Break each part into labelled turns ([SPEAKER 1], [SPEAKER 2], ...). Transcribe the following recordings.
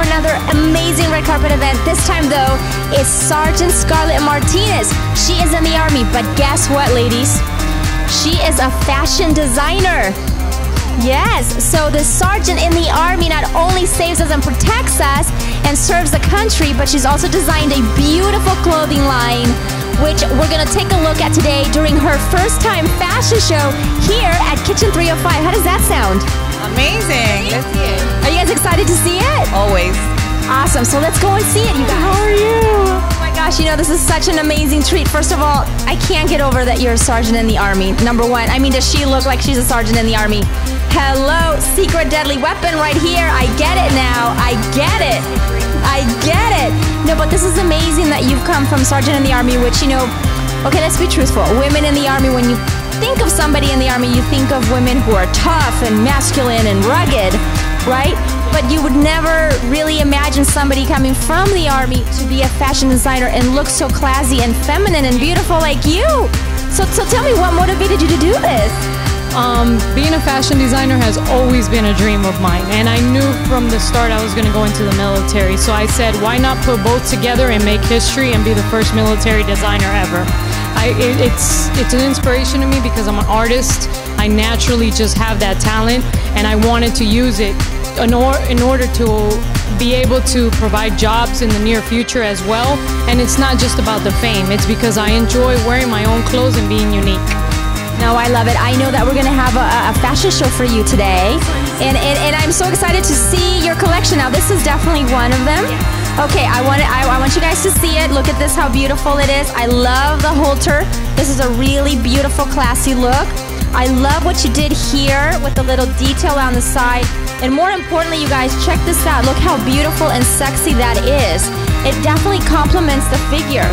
[SPEAKER 1] for another amazing red carpet event. This time, though, it's Sergeant Scarlett Martinez. She is in the Army, but guess what, ladies? She is a fashion designer. Yes, so the sergeant in the army not only saves us and protects us and serves the country, but she's also designed a beautiful clothing line, which we're gonna take a look at today during her first time fashion show here at Kitchen 305. How does that sound?
[SPEAKER 2] Amazing. Let's see it.
[SPEAKER 1] Are you guys excited to see it?
[SPEAKER 2] Always.
[SPEAKER 1] Awesome. So let's go and see it, you guys.
[SPEAKER 2] How are you?
[SPEAKER 1] Oh my gosh, you know, this is such an amazing treat. First of all, I can't get over that you're a sergeant in the Army. Number one. I mean, does she look like she's a sergeant in the Army? Hello, secret deadly weapon right here. I get it now. I get it. I get it. No, but this is amazing that you've come from sergeant in the Army, which, you know, okay, let's be truthful. Women in the Army, when you think of somebody in the Army, you think of women who are tough and masculine and rugged, right? But you would never really imagine somebody coming from the Army to be a fashion designer and look so classy and feminine and beautiful like you. So, so tell me, what motivated you to do this?
[SPEAKER 3] Um, being a fashion designer has always been a dream of mine, and I knew from the start I was going to go into the military. So I said, why not put both together and make history and be the first military designer ever? I, it, it's it's an inspiration to me because I'm an artist. I naturally just have that talent, and I wanted to use it in, or, in order to be able to provide jobs in the near future as well. And it's not just about the fame; it's because I enjoy wearing my own clothes and being unique.
[SPEAKER 1] No, I love it. I know that we're going to have a, a, fashion show for you today. And, and, and I'm so excited to see your collection. Now, this is definitely one of them. Okay, I want, it, I, I want you guys to see it. Look at this, how beautiful it is. I love the halter. This is a really beautiful, classy look. I love what you did here with the little detail on the side. And more importantly, you guys, check this out. Look how beautiful and sexy that is. It definitely complements the figure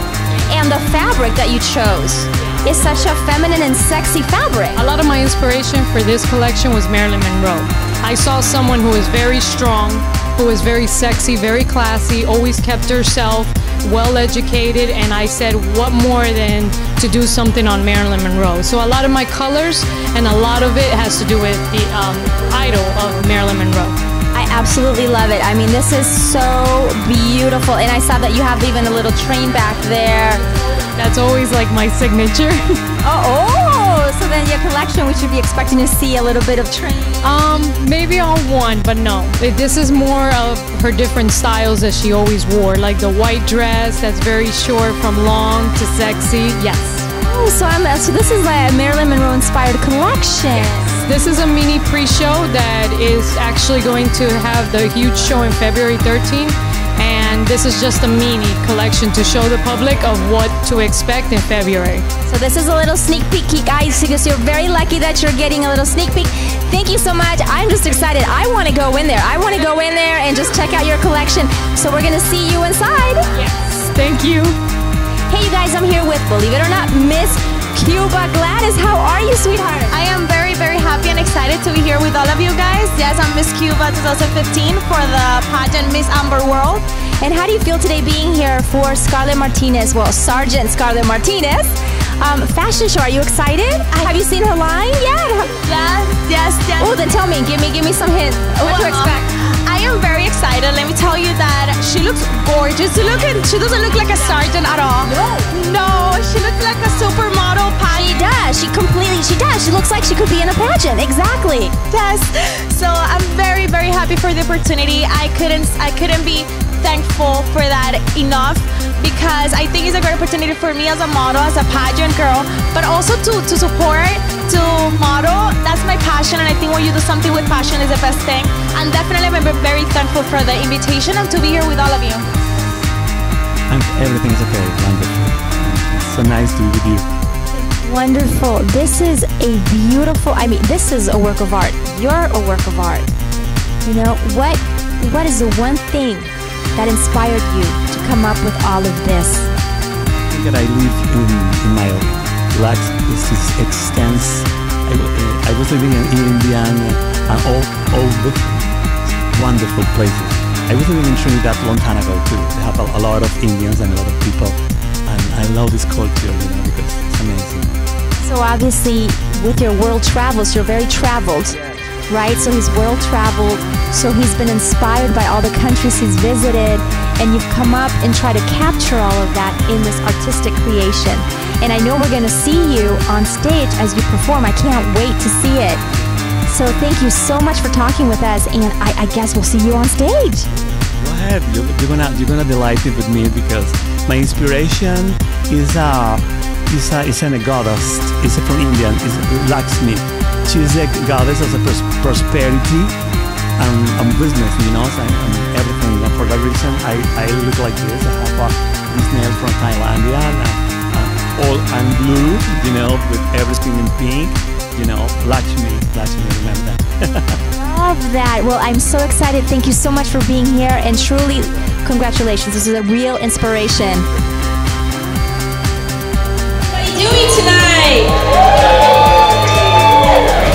[SPEAKER 1] and the fabric that you chose It's such a feminine and sexy fabric.
[SPEAKER 3] A lot of my inspiration for this collection was Marilyn Monroe. I saw someone who was very strong, who was very sexy, very classy, always kept herself, well educated, and I said, what more than to do something on Marilyn Monroe? So a lot of my colors and a lot of it has to do with the um, idol of Marilyn Monroe.
[SPEAKER 1] I absolutely love it. I mean, this is so beautiful. And I saw that you have even a little train back there.
[SPEAKER 3] That's always like my signature.
[SPEAKER 1] oh, oh, so then your collection, we should be expecting to see a little bit of trend.
[SPEAKER 3] Um, maybe on one, but no. This is more of her different styles that she always wore, like the white dress that's very short from long to sexy. Yes.
[SPEAKER 1] Oh, so I'm so this is a Marilyn Monroe inspired collection.
[SPEAKER 3] Yes. This is a mini pre-show that is actually going to have the huge show in February 13th and this is just a mini collection to show the public of what to expect in February.
[SPEAKER 1] So this is a little sneak peek, guys, because you're very lucky that you're getting a little sneak peek. Thank you so much. I'm just excited. I want to go in there. I want to go in there and just check out your collection. So we're going to see you inside.
[SPEAKER 3] Yes. Thank you.
[SPEAKER 1] Hey, you guys, I'm here with, believe it or not, Miss Cuba Gladys. How are you, sweetheart?
[SPEAKER 4] I am very, very happy and excited to be here with all of you guys. Yes, I'm Miss Cuba 2015 for the pageant Miss Amber World.
[SPEAKER 1] And how do you feel today being here for Scarlett Martinez? Well, Sergeant Scarlett Martinez. Um, fashion show. Are you excited? I, Have you seen her line yet?
[SPEAKER 4] Yes, yes, yes.
[SPEAKER 1] Oh, then tell me. Give me, give me some hints. What well, to expect?
[SPEAKER 4] I am very excited. Let me tell you that she looks gorgeous. She look, she doesn't look like a sergeant at all. She
[SPEAKER 1] completely. She does. She looks like she could be in a pageant. Exactly.
[SPEAKER 4] Yes. So I'm very, very happy for the opportunity. I couldn't. I couldn't be thankful for that enough because I think it's a great opportunity for me as a model, as a pageant girl, but also to, to support, to model. That's my passion, and I think when you do something with passion is the best thing. And definitely, I'm very thankful for the invitation and to be here with all of you.
[SPEAKER 5] And everything is okay. Wonderful. It's so nice to be with you.
[SPEAKER 1] Wonderful. This is a beautiful, I mean, this is a work of art. You're a work of art. You know, what what is the one thing that inspired you to come up with all of this?
[SPEAKER 5] I think that I live in, in my life this extends. I, uh, I was living in, in Indiana and all, all the wonderful places. I was living in Trinidad a long time ago too. They have a, a lot of Indians and a lot of people. And I love this culture, you know, because it's amazing.
[SPEAKER 1] So obviously, with your world travels, you're very traveled. right? So he's world traveled. So he's been inspired by all the countries he's visited. And you've come up and try to capture all of that in this artistic creation. And I know we're going to see you on stage as you perform. I can't wait to see it. So thank you so much for talking with us. And I, I guess we'll see you on stage.
[SPEAKER 5] Go ahead. You're, you're gonna you're gonna delight it with me because my inspiration is a is a is a goddess. Is from Indian. Is Lakshmi. She's a goddess of pros- prosperity and, and business. You know, so, and everything. And for that reason, I, I look like this. I have a, nails from Thailandia. And, uh, all and blue. You know, with everything in pink. You know, Lakshmi. Lakshmi. Remember.
[SPEAKER 1] Love that. Well, I'm so excited. Thank you so much for being here. And truly, congratulations. This is a real inspiration.
[SPEAKER 6] Doing tonight?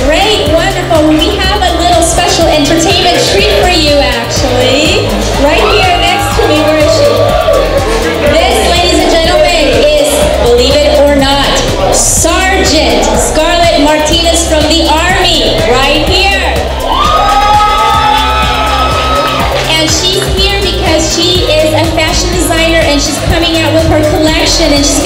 [SPEAKER 6] Great, wonderful. We have a little special entertainment treat for you, actually. Right here next to me. Where is she? This, ladies and gentlemen, is, believe it or not, Sergeant Scarlett Martinez from the Army. Right here. And she's here because she is a fashion designer and she's coming out with her collection and she's